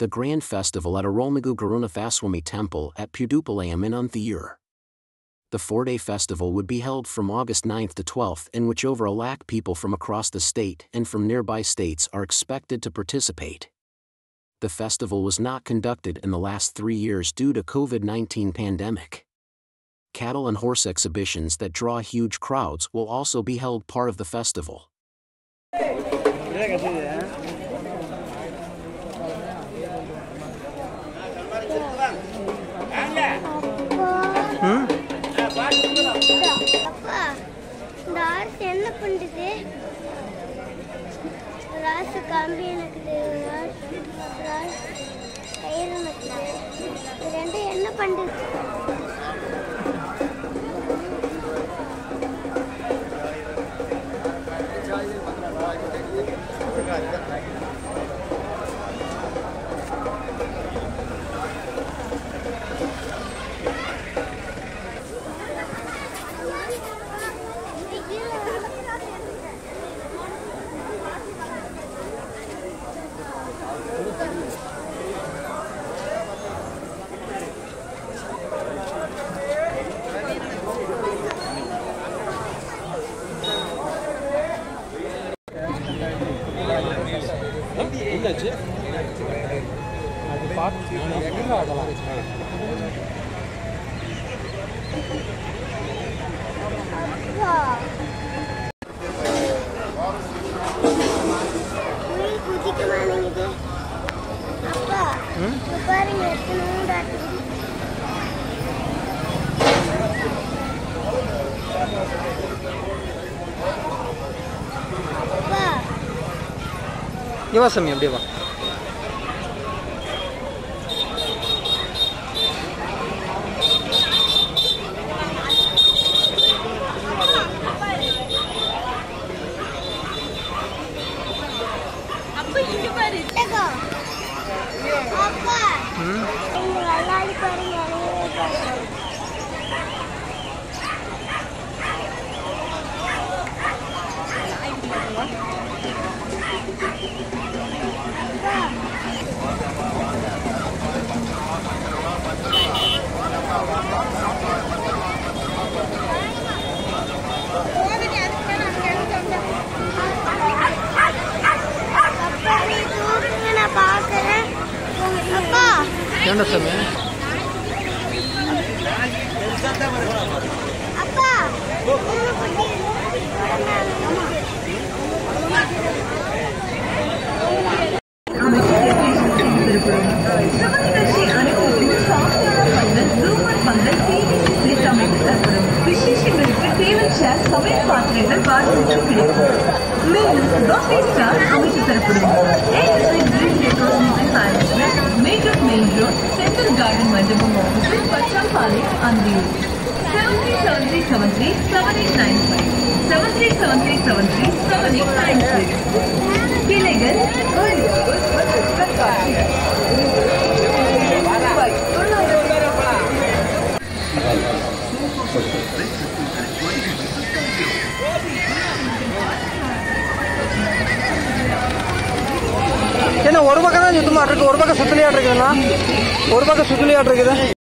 the Grand Festival at Arulmigu Garunafaswamy Temple at Pudupalayam in Unthiyur. The four-day festival would be held from August 9th to 12th in which over a lakh people from across the state and from nearby states are expected to participate. The festival was not conducted in the last three years due to COVID-19 pandemic. Cattle and horse exhibitions that draw huge crowds will also be held part of the festival. என்ன பண்ணுது ராசு கம்பி எனக்கு கயிறு இருக்குது இது என்ன பண்ணுது ಆಚೆ ಅದು ಪಾಕ್ ಆಗಲ್ಲ Thank you. இவா சாமி அப்படியே வா. அப்பா பாருங்க ஏண்டா சாமி? பாத்திரங்கள் வாடகைக்கு கிடைக்கும் மேலும் ஸ்டார் அமைத்து தரப்படும். Road, Central Garden Mandapam opposite Pachampalayam, Andheri. 7373 7895 7373 7896 ஒரு பக்கம் தான் சுத்தமாக இருக்குது ஒரு பக்கம் சுத்தலையாட்டு இருக்குதுண்ணா ஒரு பக்கம் சுத்தலையாட்டு இருக்குது.